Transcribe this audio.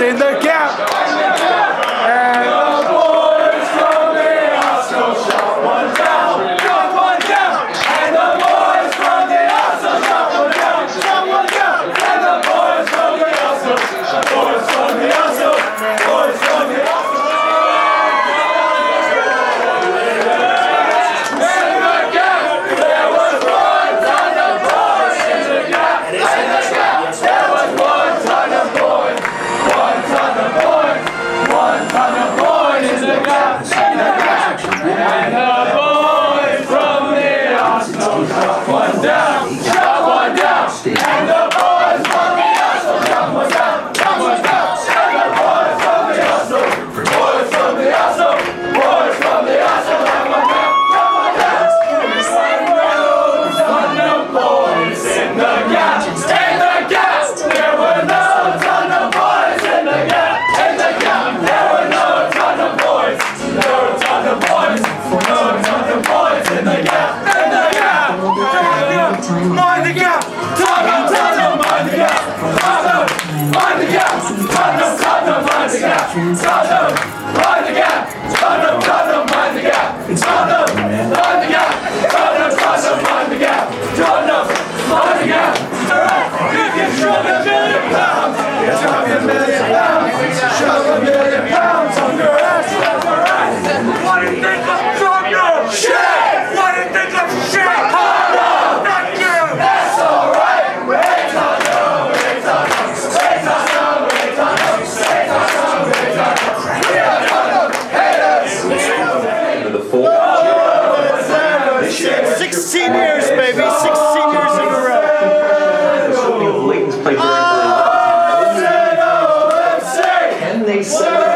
In the gap. Shove a million pounds! Shove a million four. 16 years, baby. 16 years in a row. Leighton's played Can they celebrate?